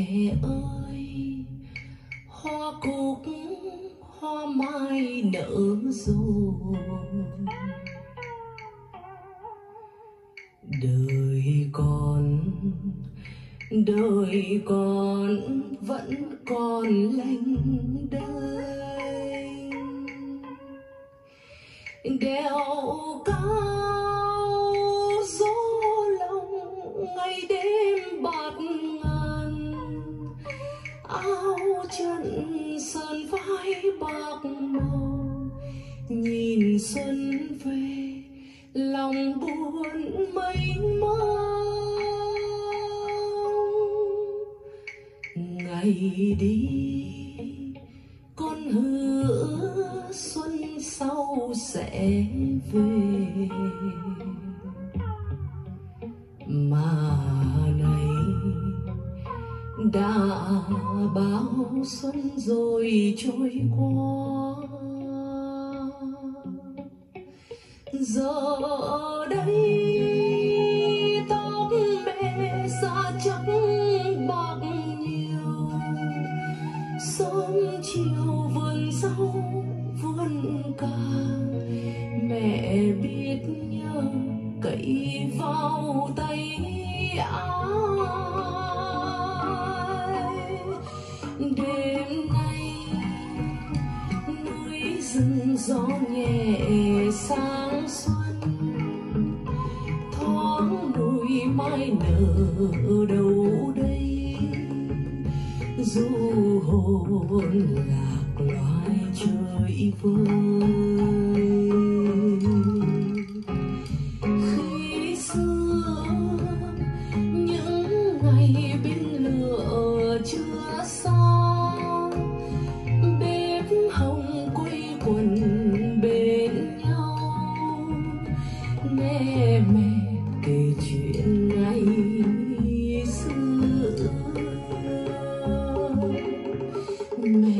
mẹ ơi, hoa cúc, hoa mai nở rồi đời con đời con vẫn còn lanh đênh. Đeo chân sơn vai bạc màu. Nhìn xuân về, lòng buồn mênh mang ngày đi, con hứa xuân sau sẽ về. Đã bao xuân rồi trôi qua. Giờ đây tóc mẹ xa trắng bạc nhiều. Sớm chiều vườn rau vườn cà. Mẹ biết nhớ cậy vào tay áo gió nhẹ sáng xuân, thoáng mùi mai nở đâu đây du hồn lạc loài trời vương.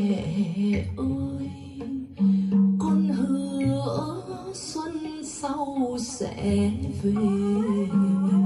Mẹ ơi con hứa xuân sau sẽ về.